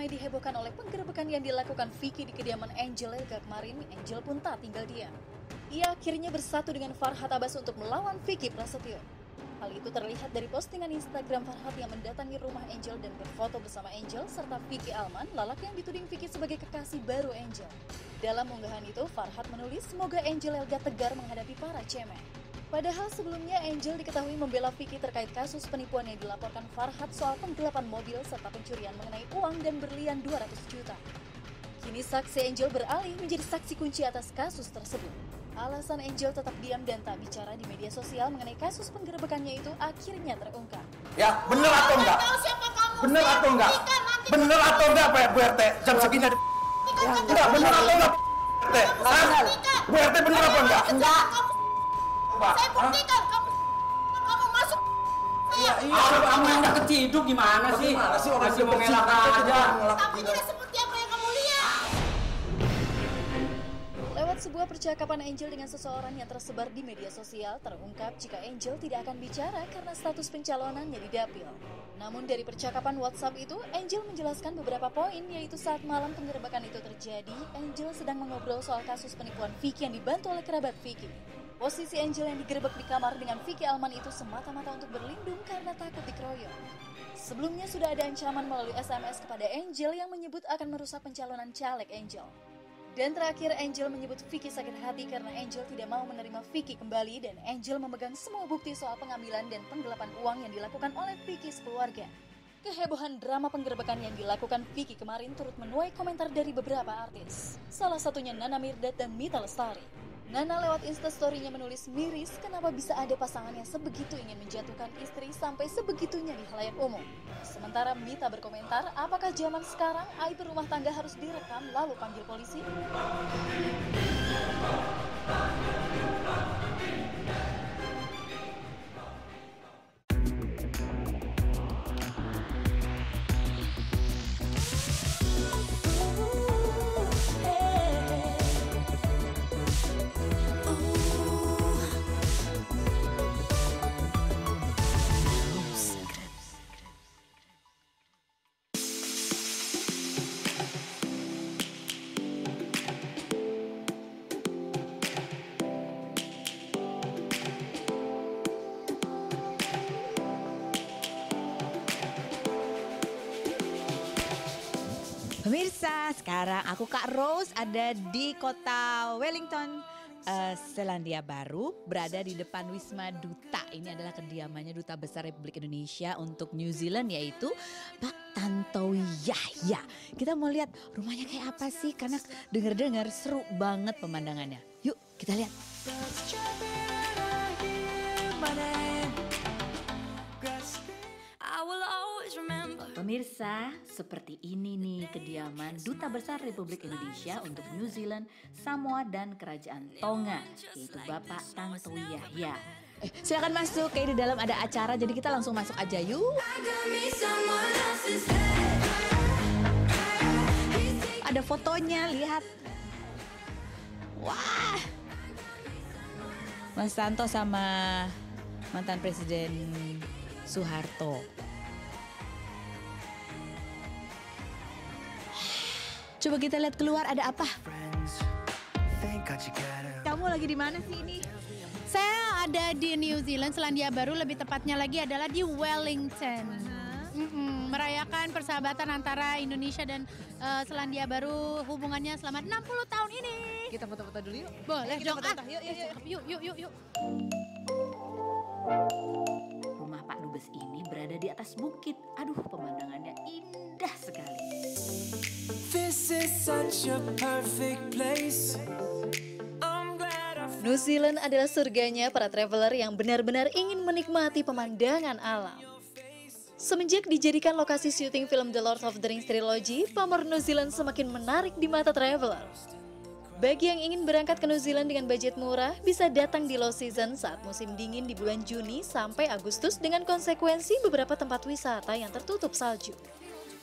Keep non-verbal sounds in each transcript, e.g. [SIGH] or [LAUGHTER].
ramai dihebohkan oleh penggerbekan yang dilakukan Vicky di kediaman Angel Elga kemarin, Angel pun tak tinggal diam. Ia akhirnya bersatu dengan Farhat Abbas untuk melawan Vicky Prasetyo. Hal itu terlihat dari postingan Instagram Farhat yang mendatangi rumah Angel dan berfoto bersama Angel serta Vicky Alman, lalak yang dituding Vicky sebagai kekasih baru Angel. Dalam unggahan itu, Farhat menulis semoga Angel Elga tegar menghadapi para cemen. Padahal sebelumnya Angel diketahui membela Vicky terkait kasus penipuan yang dilaporkan Farhat soal penggelapan mobil serta pencurian mengenai uang dan berlian 200 juta. Kini saksi Angel beralih menjadi saksi kunci atas kasus tersebut. Alasan Angel tetap diam dan tak bicara di media sosial mengenai kasus penggerebekannya itu akhirnya terungkap. Ya, bener atau enggak? Tahu siapa kamu? Bener atau enggak? Bener atau enggak Pak Bu RT? Jam segini ada Buktikan, Enggak, bener atau enggak? RT? Hah? Buktikan. Bu RT bener apa enggak? Enggak. Kamu, Pak, saya hah? buktikan kamu kamu masuk. Iya, iya, kamu yang udah keciduk gimana sih? Bagaimana sih orang Masih mau ngelak aja. Tapi kita? tidak seperti apa yang kamu lihat. Lewat sebuah percakapan Angel dengan seseorang yang tersebar di media sosial, terungkap jika Angel tidak akan bicara karena status pencalonannya didapil. Namun dari percakapan WhatsApp itu, Angel menjelaskan beberapa poin, yaitu saat malam penggerbekan itu terjadi, Angel sedang mengobrol soal kasus penipuan Vicky yang dibantu oleh kerabat Vicky. Posisi Angel yang digerebek di kamar dengan Vicky Alman itu semata-mata untuk berlindung karena takut dikeroyok. Sebelumnya sudah ada ancaman melalui SMS kepada Angel yang menyebut akan merusak pencalonan caleg Angel. Dan terakhir Angel menyebut Vicky sakit hati karena Angel tidak mau menerima Vicky kembali dan Angel memegang semua bukti soal pengambilan dan penggelapan uang yang dilakukan oleh Vicky sekeluarga. Kehebohan drama penggerbekan yang dilakukan Vicky kemarin turut menuai komentar dari beberapa artis. Salah satunya Nana Mirdad dan Mita Lestari. Nana lewat instastorynya menulis miris kenapa bisa ada pasangan yang sebegitu ingin menjatuhkan istri sampai sebegitunya di halayak umum. Sementara Mita berkomentar, apakah zaman sekarang aib rumah tangga harus direkam lalu panggil polisi? Aku Kak Rose ada di kota Wellington, eh, Selandia Baru, berada di depan Wisma Duta. Ini adalah kediamannya Duta Besar Republik Indonesia untuk New Zealand yaitu Pak Tantowi Yahya. Kita mau lihat rumahnya kayak apa sih karena dengar-dengar seru banget pemandangannya. Yuk kita lihat. Pemirsa, seperti ini nih kediaman Duta Besar Republik Indonesia untuk New Zealand, Samoa dan Kerajaan Tonga, yaitu Bapak Tantowi Yahya. Eh, silakan masuk, kayak di dalam ada acara, jadi kita langsung masuk aja yuk. Ada fotonya, lihat. Wah. Mas Tanto sama mantan Presiden Soeharto. Coba kita lihat keluar ada apa? Kamu lagi di mana sih ini? Saya ada di New Zealand, Selandia Baru, lebih tepatnya lagi adalah di Wellington. Mm-mm, merayakan persahabatan antara Indonesia dan eh, Selandia Baru hubungannya selama 60 tahun ini. Kita foto-foto dulu yuk. Boleh Kita dong, foto-foto. ah. Yuk, yuk, yuk. Yuk, yuk, yuk, yuk. Rumah Pak Dubes ini berada di atas bukit. Aduh, pemandangannya indah sekali. New Zealand adalah surganya para traveler yang benar-benar ingin menikmati pemandangan alam. Semenjak dijadikan lokasi syuting film The Lord of the Rings Trilogy, pamor New Zealand semakin menarik di mata traveler. Bagi yang ingin berangkat ke New Zealand dengan budget murah, bisa datang di low season saat musim dingin di bulan Juni sampai Agustus dengan konsekuensi beberapa tempat wisata yang tertutup salju.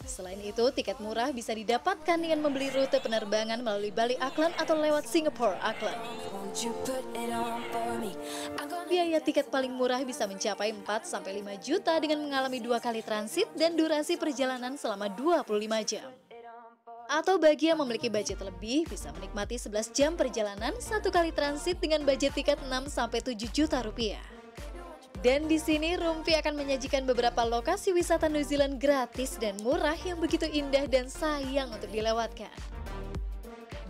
Selain itu, tiket murah bisa didapatkan dengan membeli rute penerbangan melalui Bali Auckland atau lewat Singapore Auckland. Biaya tiket paling murah bisa mencapai 4-5 juta dengan mengalami dua kali transit dan durasi perjalanan selama 25 jam. Atau bagi yang memiliki budget lebih, bisa menikmati 11 jam perjalanan satu kali transit dengan budget tiket 6-7 juta rupiah. Dan di sini Rumpi akan menyajikan beberapa lokasi wisata New Zealand gratis dan murah yang begitu indah dan sayang untuk dilewatkan.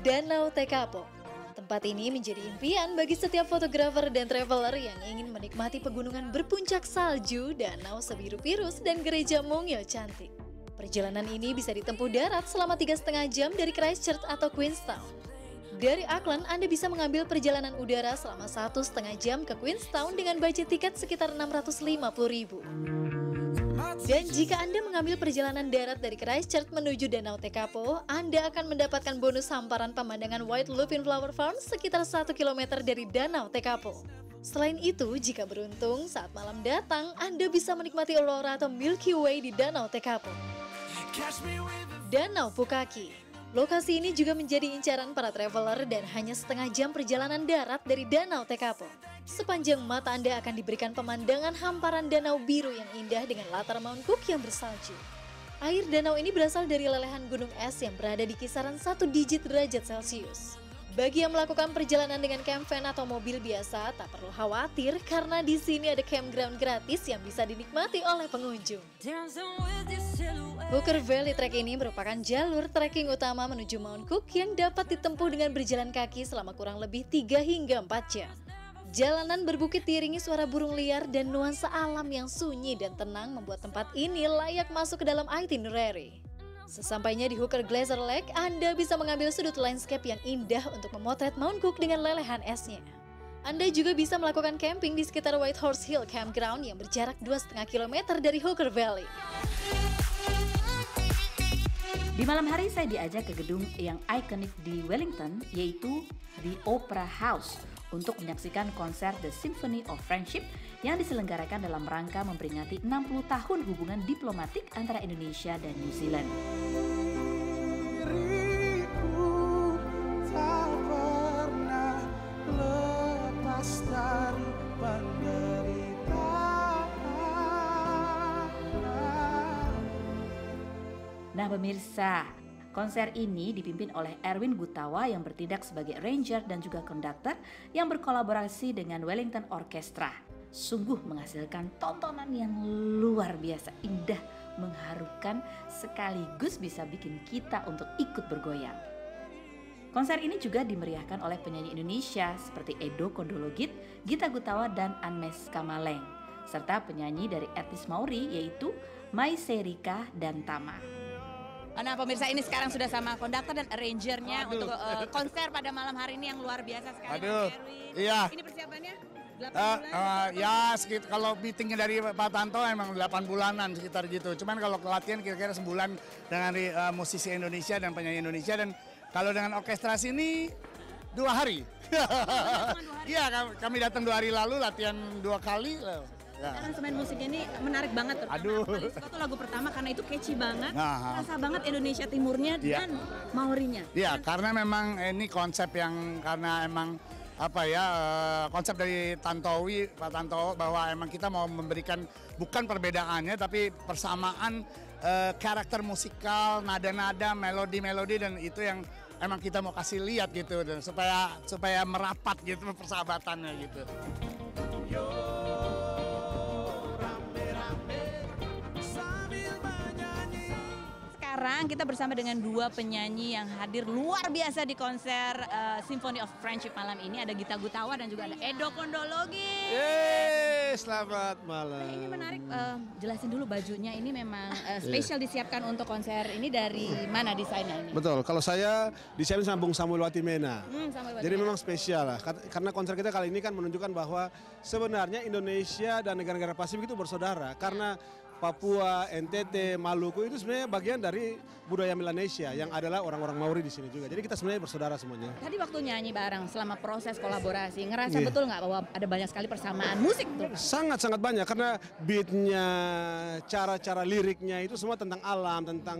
Danau Tekapo. Tempat ini menjadi impian bagi setiap fotografer dan traveler yang ingin menikmati pegunungan berpuncak salju, danau sebiru-pirus, dan gereja mungil cantik. Perjalanan ini bisa ditempuh darat selama tiga setengah jam dari Christchurch atau Queenstown. Dari Auckland, Anda bisa mengambil perjalanan udara selama satu setengah jam ke Queenstown dengan budget tiket sekitar 650 ribu. Dan jika Anda mengambil perjalanan darat dari Christchurch menuju Danau Tekapo, Anda akan mendapatkan bonus hamparan pemandangan White Lupin Flower Farm sekitar 1 km dari Danau Tekapo. Selain itu, jika beruntung, saat malam datang, Anda bisa menikmati aurora atau Milky Way di Danau Tekapo. Danau Pukaki Lokasi ini juga menjadi incaran para traveler dan hanya setengah jam perjalanan darat dari Danau Tekapo. Sepanjang mata Anda akan diberikan pemandangan hamparan danau biru yang indah dengan latar Mount Cook yang bersalju. Air danau ini berasal dari lelehan gunung es yang berada di kisaran satu digit derajat Celcius. Bagi yang melakukan perjalanan dengan camp van atau mobil biasa, tak perlu khawatir karena di sini ada campground gratis yang bisa dinikmati oleh pengunjung. Hooker Valley Trek ini merupakan jalur trekking utama menuju Mount Cook yang dapat ditempuh dengan berjalan kaki selama kurang lebih 3 hingga 4 jam. Jalanan berbukit diiringi suara burung liar dan nuansa alam yang sunyi dan tenang membuat tempat ini layak masuk ke dalam itinerary. Sesampainya di Hooker Glacier Lake, Anda bisa mengambil sudut landscape yang indah untuk memotret Mount Cook dengan lelehan esnya. Anda juga bisa melakukan camping di sekitar White Horse Hill Campground yang berjarak 2,5 km dari Hooker Valley. Di malam hari saya diajak ke gedung yang ikonik di Wellington yaitu The Opera House untuk menyaksikan konser The Symphony of Friendship yang diselenggarakan dalam rangka memperingati 60 tahun hubungan diplomatik antara Indonesia dan New Zealand. Nah pemirsa, konser ini dipimpin oleh Erwin Gutawa yang bertindak sebagai arranger dan juga konduktor yang berkolaborasi dengan Wellington Orchestra. Sungguh menghasilkan tontonan yang luar biasa indah, mengharukan sekaligus bisa bikin kita untuk ikut bergoyang. Konser ini juga dimeriahkan oleh penyanyi Indonesia seperti Edo Kondologit, Gita Gutawa, dan Anmes Kamaleng, serta penyanyi dari etnis Maori yaitu Mai Serika dan Tama. Nah pemirsa ini sekarang sudah sama konduktor dan arrangernya untuk uh, konser pada malam hari ini yang luar biasa sekali. Aduh, iya. Ini persiapannya 8 Eh, bulan. eh, ya sekitar kalau meetingnya dari Pak Tanto emang 8 bulanan sekitar gitu. Cuman kalau latihan kira-kira sebulan dengan eh, musisi Indonesia dan penyanyi Indonesia dan kalau dengan orkestrasi ini dua hari. [LAUGHS] Iya kami, kami datang dua hari lalu latihan dua kali. Ya. Aransemen musiknya ini menarik banget terutama Aduh. suka tuh lagu pertama karena itu catchy banget. Nah. Rasa banget Indonesia Timurnya Iya. dan Maorinya. Iya, karena memang ini konsep yang karena emang apa ya eh, konsep dari Tantowi Pak Tantowi bahwa emang kita mau memberikan bukan perbedaannya tapi persamaan eh, karakter musikal, nada-nada, melodi-melodi dan itu yang emang kita mau kasih lihat gitu dan supaya supaya merapat gitu persahabatannya gitu. Sekarang kita bersama dengan dua penyanyi yang hadir luar biasa di konser uh, Symphony of Friendship malam ini. Ada Gita Gutawa dan juga ada Edo Kondologi. Yeay, selamat malam. Nah, ini menarik, uh, jelasin dulu bajunya. Ini memang uh, spesial disiapkan untuk konser ini dari mana desainnya ini? Betul, kalau saya disiapin sama Bung Samuel Watimena. Hmm, sama Jadi bajunya. memang spesial lah, karena konser kita kali ini kan menunjukkan bahwa sebenarnya Indonesia dan negara-negara Pasifik itu bersaudara. Karena Papua, NTT, Maluku itu sebenarnya bagian dari budaya Melanesia yang adalah orang-orang Maori di sini juga. Jadi kita sebenarnya bersaudara semuanya. Tadi waktu nyanyi bareng selama proses kolaborasi, ngerasa Iya. betul nggak bahwa ada banyak sekali persamaan musik tuh? Sangat-sangat banyak karena beatnya, cara-cara liriknya itu semua tentang alam, tentang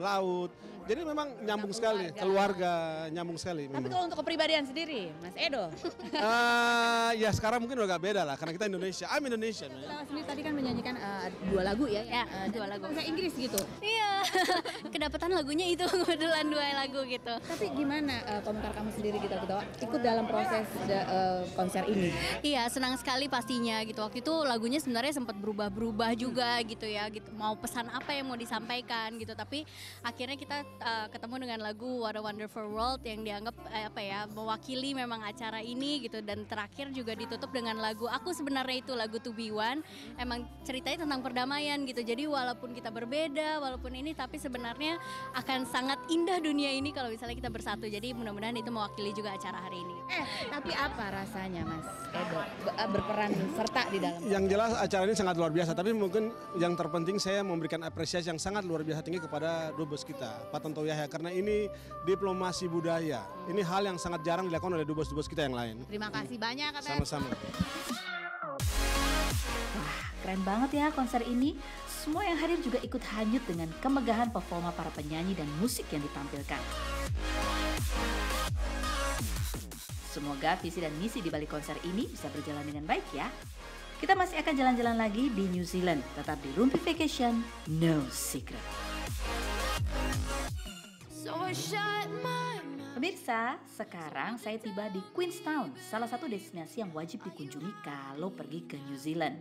laut. Jadi memang nyambung sekali, keluarga nyambung sekali. Tapi memang. kalau untuk kepribadian sendiri, Mas Edo. Ah, ya sekarang mungkin udah agak beda lah karena kita Indonesia. I'm Indonesia. man. Mas sendiri tadi kan menyanyikan eh, dua lagu ya, Ya, eh, dua lagu. Bahasa Inggris gitu. Iya, [LAUGHS] kedapatan lagunya itu [LAUGHS] kebetulan dua lagu gitu. Tapi gimana eh, komentar kamu sendiri gitu gitu ikut dalam proses da- eh, konser ini? Iya, senang sekali pastinya gitu. Waktu itu lagunya sebenarnya sempat berubah-berubah juga gitu ya, gitu. Mau pesan apa yang mau disampaikan gitu. Tapi akhirnya kita uh, ketemu dengan lagu What a Wonderful World yang dianggap eh, apa ya, mewakili memang acara ini gitu dan terakhir juga ditutup dengan lagu aku sebenarnya itu lagu To Be One. Emang ceritanya tentang perdamaian gitu. Jadi walaupun kita berbeda, walaupun ini tapi sebenarnya akan sangat indah dunia ini kalau misalnya kita bersatu. Jadi mudah-mudahan itu mewakili juga acara hari ini. Eh, tapi apa rasanya Mas Edo eh, berperan serta di dalam? Yang jelas acara ini sangat luar biasa, tapi mungkin yang terpenting saya memberikan apresiasi yang sangat luar biasa tinggi kepada dubes kita, Pak Tonto Yahya, karena ini diplomasi budaya. Ini hal yang sangat jarang dilakukan oleh dubes-dubes kita yang lain. Terima kasih banyak katanya. Sama-sama. Keren banget ya konser ini. Semua yang hadir juga ikut hanyut dengan kemegahan performa para penyanyi dan musik yang ditampilkan. Semoga visi dan misi di balik konser ini bisa berjalan dengan baik ya. Kita masih akan jalan-jalan lagi di New Zealand, tetap di Rumpi Vacation, no secret. Pemirsa, sekarang saya tiba di Queenstown, salah satu destinasi yang wajib dikunjungi kalau pergi ke New Zealand.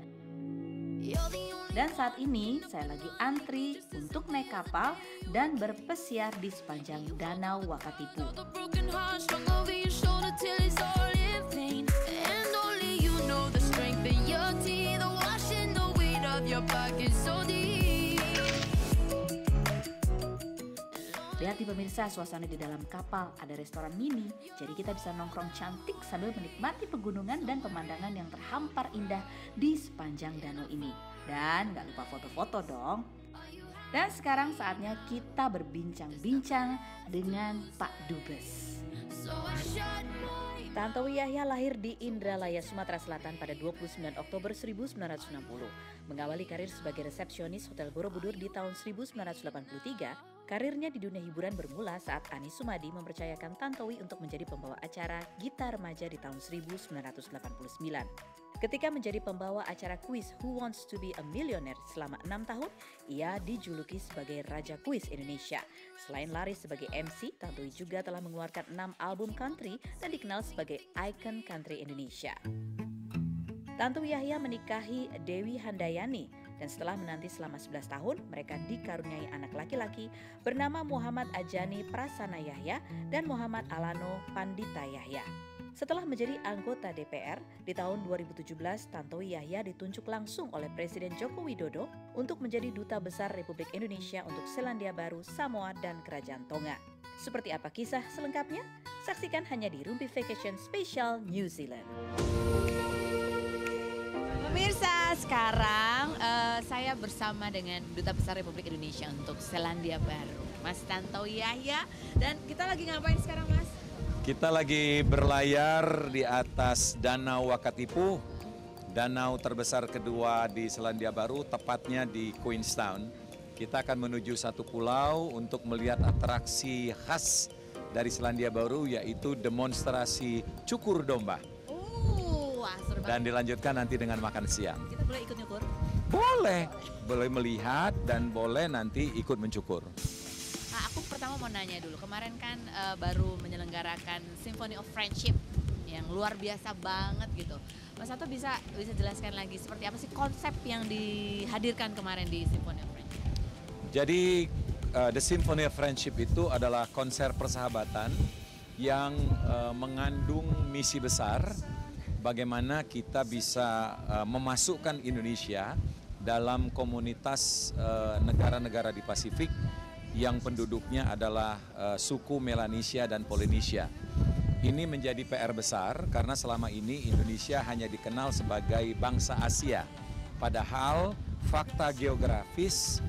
Dan saat ini saya lagi antri untuk naik kapal dan berpesiar di sepanjang Danau Wakatipu. Lihat di pemirsa suasana di dalam kapal ada restoran mini, jadi kita bisa nongkrong cantik sambil menikmati pegunungan dan pemandangan yang terhampar indah di sepanjang danau ini. Dan nggak lupa foto-foto dong. Dan sekarang saatnya kita berbincang-bincang dengan Pak Dubes. Tantowi Yahya lahir di Indralaya, Sumatera Selatan pada 29 Oktober 1960. Mengawali karir sebagai resepsionis Hotel Borobudur di tahun 1983, karirnya di dunia hiburan bermula saat Ani Sumadi mempercayakan Tantowi untuk menjadi pembawa acara Gitar Remaja di tahun 1989. Ketika menjadi pembawa acara kuis Who Wants to be a Millionaire selama enam tahun, ia dijuluki sebagai Raja Kuis Indonesia. Selain laris sebagai MC, Tantowi juga telah mengeluarkan enam album country dan dikenal sebagai ikon country Indonesia. Tantowi Yahya menikahi Dewi Handayani dan setelah menanti selama 11 tahun, mereka dikaruniai anak laki-laki bernama Muhammad Ajani Prasana Yahya dan Muhammad Alano Pandita Yahya. Setelah menjadi anggota DPR, di tahun 2017 Tantowi Yahya ditunjuk langsung oleh Presiden Joko Widodo untuk menjadi Duta Besar Republik Indonesia untuk Selandia Baru, Samoa, dan Kerajaan Tonga. Seperti apa kisah selengkapnya? Saksikan hanya di Rumpi Vacation Special New Zealand. Pemirsa, sekarang eh, saya bersama dengan Duta Besar Republik Indonesia untuk Selandia Baru, Mas Tantowi Yahya. Dan kita lagi ngapain sekarang, Mas? Kita lagi berlayar di atas Danau Wakatipu, danau terbesar kedua di Selandia Baru, tepatnya di Queenstown. Kita akan menuju satu pulau untuk melihat atraksi khas dari Selandia Baru yaitu demonstrasi cukur domba. Uh, wah seru Dan dilanjutkan nanti dengan makan siang. Kita boleh ikut nyukur? Boleh, boleh melihat dan boleh nanti ikut mencukur. Nah, aku pertama mau nanya dulu. Kemarin kan eh, baru menyelenggarakan Symphony of Friendship yang luar biasa banget gitu. Mas Sato bisa bisa jelaskan lagi seperti apa sih konsep yang dihadirkan kemarin di Symphony of Friendship? Jadi uh, The Symphony of Friendship itu adalah konser persahabatan yang uh, mengandung misi besar bagaimana kita bisa uh, memasukkan Indonesia dalam komunitas uh, negara-negara di Pasifik yang penduduknya adalah uh, suku Melanesia dan Polynesia. Ini menjadi PR besar karena selama ini Indonesia hanya dikenal sebagai bangsa Asia. Padahal fakta geografis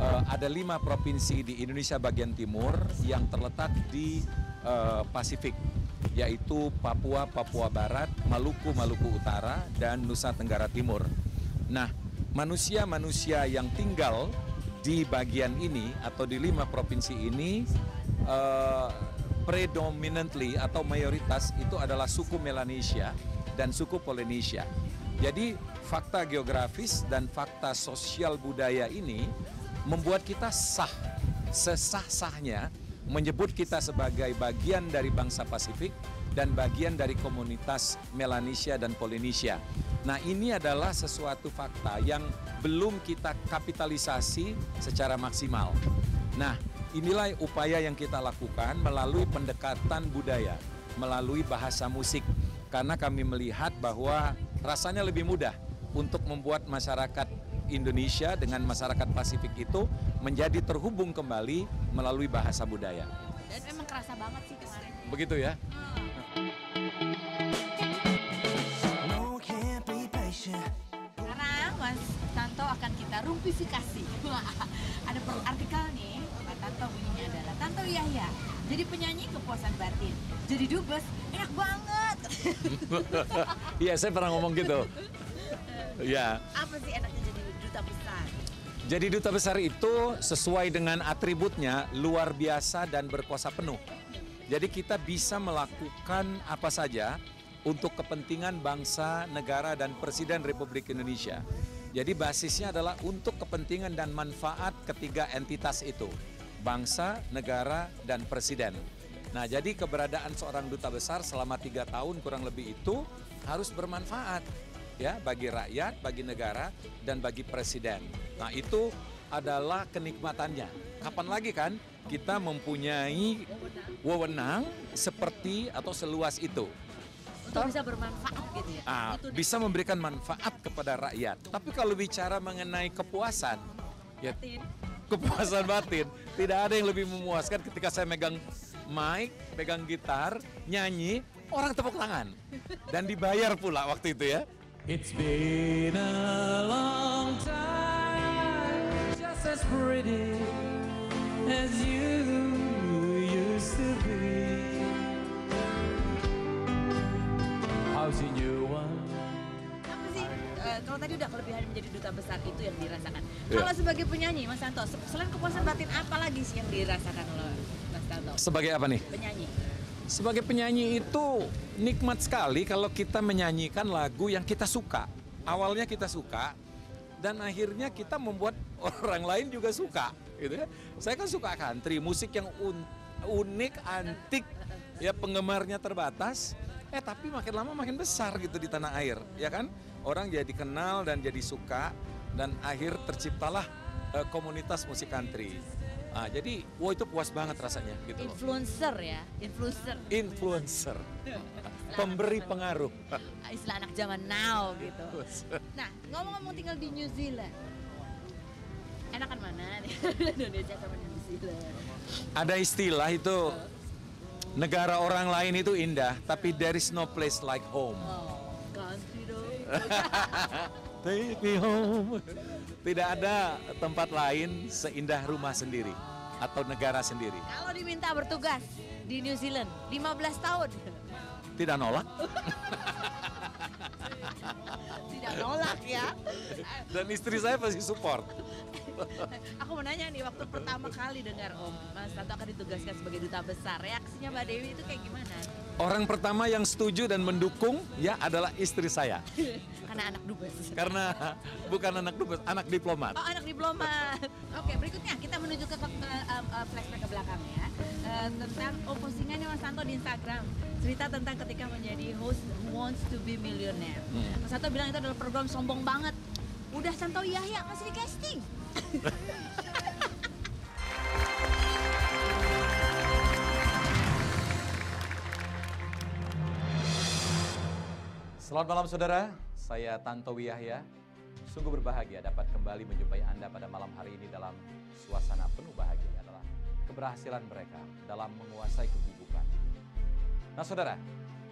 eh, ada lima provinsi di Indonesia bagian timur yang terletak di eh, Pasifik, yaitu Papua, Papua Barat, Maluku, Maluku Utara, dan Nusa Tenggara Timur. Nah, manusia-manusia yang tinggal di bagian ini atau di lima provinsi ini eh, predominantly atau mayoritas itu adalah suku Melanesia dan suku Polynesia. Jadi fakta geografis dan fakta sosial budaya ini membuat kita sah sesah-sahnya menyebut kita sebagai bagian dari bangsa Pasifik dan bagian dari komunitas Melanesia dan Polynesia. Nah, ini adalah sesuatu fakta yang belum kita kapitalisasi secara maksimal. Nah, inilah upaya yang kita lakukan melalui pendekatan budaya, melalui bahasa musik. Karena kami melihat bahwa rasanya lebih mudah untuk membuat masyarakat Indonesia dengan masyarakat Pasifik itu menjadi terhubung kembali melalui bahasa budaya. Dan emang kerasa banget sih kemarin. Begitu ya? Sekarang Mas Tanto akan kita rumpifikasi. [LAUGHS] Ada per artikel nih, Mas Tanto bunyinya adalah Tanto Yahya. Jadi penyanyi kepuasan batin. Jadi dubes enak banget. [LAUGHS] Iya, saya pernah ngomong gitu. [LAUGHS] Ya. Apa Jadi duta besar itu sesuai dengan atributnya luar biasa dan berkuasa penuh. Jadi kita bisa melakukan apa saja untuk kepentingan bangsa, negara, dan Presiden Republik Indonesia. Jadi basisnya adalah untuk kepentingan dan manfaat ketiga entitas itu. Bangsa, negara, dan Presiden. Nah jadi keberadaan seorang duta besar selama tiga tahun kurang lebih itu harus bermanfaat ya bagi rakyat, bagi negara, dan bagi presiden. Nah itu adalah kenikmatannya. Kapan lagi kan kita mempunyai wewenang seperti atau seluas itu. Untuk bisa bermanfaat gitu ya. Ah, Itu bisa memberikan manfaat kepada rakyat. Tapi kalau bicara mengenai kepuasan, ya kepuasan batin, tidak ada yang lebih memuaskan ketika saya megang mic, pegang gitar, nyanyi, orang tepuk tangan dan dibayar pula waktu itu ya. It's been a long time, just as pretty as you used to be. How's your new one? Apa sih? eh, kalau tadi udah kelebihan menjadi duta besar itu yang dirasakan. Iya. Kalau sebagai penyanyi, Mas Tanto, se- selain kepuasan batin apa lagi sih yang dirasakan oleh Mas Tanto? Sebagai apa nih? Penyanyi. Sebagai penyanyi itu nikmat sekali kalau kita menyanyikan lagu yang kita suka. Awalnya kita suka dan akhirnya kita membuat [LAUGHS] orang lain juga suka, gitu ya. Saya kan suka country, musik yang un- unik, antik, ya penggemarnya terbatas. Eh tapi makin lama makin besar gitu di tanah air, ya kan? Orang jadi kenal dan jadi suka dan akhir terciptalah eh, komunitas musik country. Ah, jadi, wah itu puas banget rasanya gitu loh Influencer ya, influencer. influencer, pemberi pengaruh. [LAUGHS] Istilah anak zaman now gitu. Nah, ngomong-ngomong tinggal di New Zealand. Enakan mana nih? [LAUGHS] Indonesia sama New Zealand. Ada istilah itu negara orang lain itu indah, tapi there is no place like home. Oh, country. [LAUGHS] Take me home. Tidak ada tempat lain seindah rumah sendiri atau negara sendiri. Kalau diminta bertugas di New Zealand 15 tahun. Tidak nolak Tidak nolak ya. dan istri saya pasti support. [LAUGHS] Aku mau nanya nih, waktu pertama kali dengar Om Mas Tanto akan ditugaskan sebagai duta besar, reaksinya Mbak Dewi itu kayak gimana? Orang pertama yang setuju dan mendukung ya adalah istri saya. [LAUGHS] Karena anak dubes. Karena bukan anak dubes, anak diplomat. Oh anak diplomat. Oke berikutnya kita menuju ke, ke, ke uh, flashback ke belakang ya Eh, tentang oh postingannya Mas Santo di Instagram cerita tentang ketika menjadi host Who Wants to Be Millionaire. Hmm. Mas Santo bilang itu adalah program sombong banget. Udah Santo Yahya masih di casting. Selamat malam saudara, saya Tantowi Yahya. Sungguh berbahagia dapat kembali menjumpai Anda pada malam hari ini dalam suasana penuh bahagia adalah keberhasilan mereka dalam menguasai kebubukan. Nah saudara,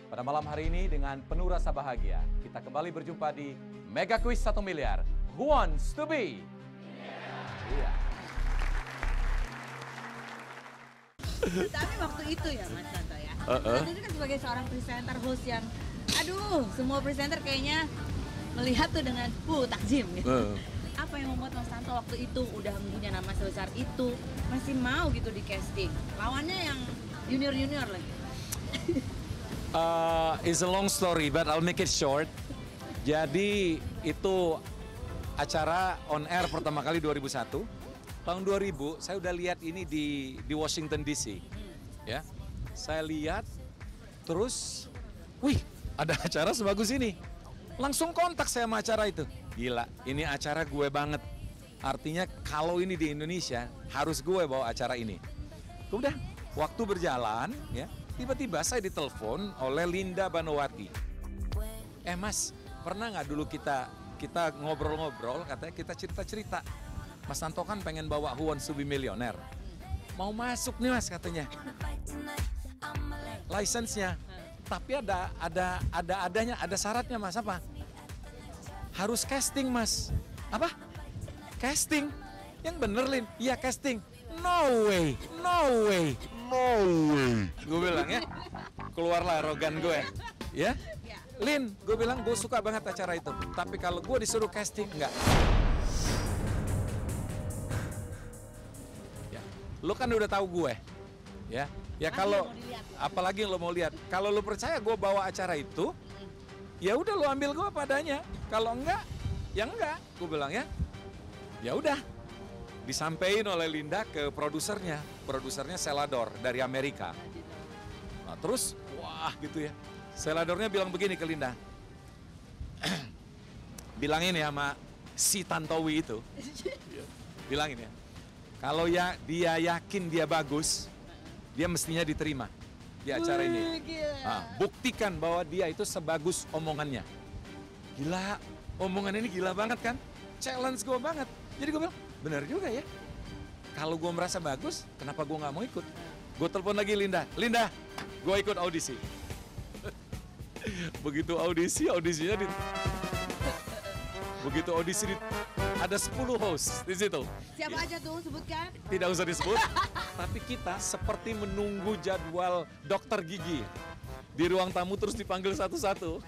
pada malam hari ini dengan penuh rasa bahagia, kita kembali berjumpa di Mega Quiz 1 Miliar. Who wants to be? Iya. Tapi waktu itu ya Mas Santo ya. Uh-uh. Mas Santo kan sebagai seorang presenter host yang aduh semua presenter kayaknya melihat tuh dengan uh takjim gitu. Uh. Apa yang membuat Mas Tanto waktu itu udah punya nama sebesar itu masih mau gitu di casting? Lawannya yang junior-junior lagi. [LAUGHS] Uh, it's a long story, but I'll make it short. Jadi itu acara on air pertama kali 2001. Tahun 2000 saya udah lihat ini di di Washington DC. Ya. Saya lihat terus wih, ada acara sebagus ini. Langsung kontak saya sama acara itu. Gila, ini acara gue banget. Artinya kalau ini di Indonesia harus gue bawa acara ini. Udah, waktu berjalan ya, tiba-tiba saya ditelepon oleh Linda Banowati. Eh mas, pernah nggak dulu kita kita ngobrol-ngobrol, katanya kita cerita-cerita. Mas Tanto kan pengen bawa Who Wants to be Millionaire. Mau masuk nih mas katanya. License-nya. Tapi ada ada ada adanya, ada syaratnya mas apa? Harus casting mas. Apa? Casting. Yang bener Lin, iya casting. No way, no way, no way. Gue bilang ya, keluarlah arogan gue. Ya, Lin, gue bilang gue suka banget acara itu. Tapi kalau gue disuruh casting, enggak. Ya, lu kan udah tahu gue, ya. Ya kalau, apalagi yang lo mau lihat. Kalau lo percaya gue bawa acara itu, ya udah lo ambil gue padanya. Kalau enggak, ya enggak. Gue bilang ya, ya udah. Disampaikan oleh Linda ke produsernya, produsernya Selador dari Amerika. Nah, terus, wah gitu ya. Seladornya bilang begini ke Linda. [CLEARS THROAT] Bilangin ya sama si Tantowi itu. [LAUGHS] Bilangin ya. Kalau ya dia yakin dia bagus, dia mestinya diterima di acara ini. Nah, buktikan bahwa dia itu sebagus omongannya. Gila, omongan ini gila banget kan? Challenge gue banget. Jadi gue bilang, benar juga ya. Kalau gue merasa bagus, kenapa gue nggak mau ikut? Gue telepon lagi Linda. Linda, gue ikut audisi. Begitu audisi, audisinya di... Begitu audisi di... Ada 10 host di situ. Siapa aja tuh sebutkan? Tidak usah disebut. [LAUGHS] Tapi kita seperti menunggu jadwal dokter gigi. Di ruang tamu terus dipanggil satu-satu.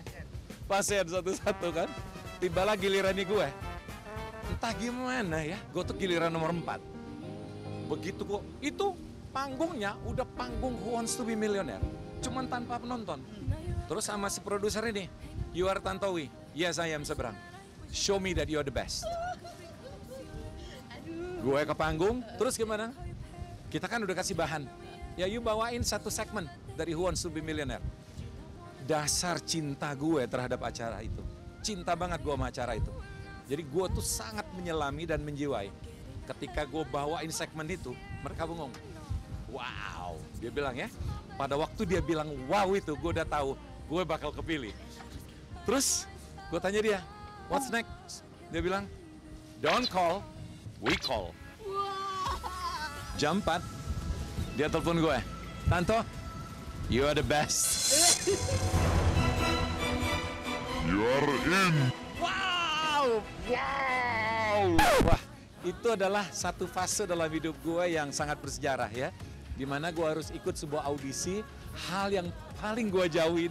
Pasien satu-satu kan. Tibalah giliran gue. Entah gimana ya, gue tuh giliran nomor 4. Begitu kok, itu panggungnya udah panggung Who Wants to be Millionaire. Cuman tanpa penonton. Terus sama si produser ini, you are Tantowi. Yes, I am seberang. Show me that you are the best. Gue ke panggung, terus gimana? Kita kan udah kasih bahan. Ya you bawain satu segmen dari Who Wants to be Millionaire. Dasar cinta gue terhadap acara itu. Cinta banget gue sama acara itu. Jadi gue tuh sangat menyelami dan menjiwai. Ketika gue bawain segmen itu, mereka bengong. Wow, dia bilang ya. Pada waktu dia bilang wow itu, gue udah tahu gue bakal kepilih. Terus gue tanya dia, what's next? Dia bilang, don't call, we call. Jam 4, dia telepon gue, Tanto, you are the best. [LAUGHS] You are in. Wow, wow. Wah, itu adalah satu fase dalam hidup gue yang sangat bersejarah ya. Di mana gue harus ikut sebuah audisi, hal yang paling gue jauhin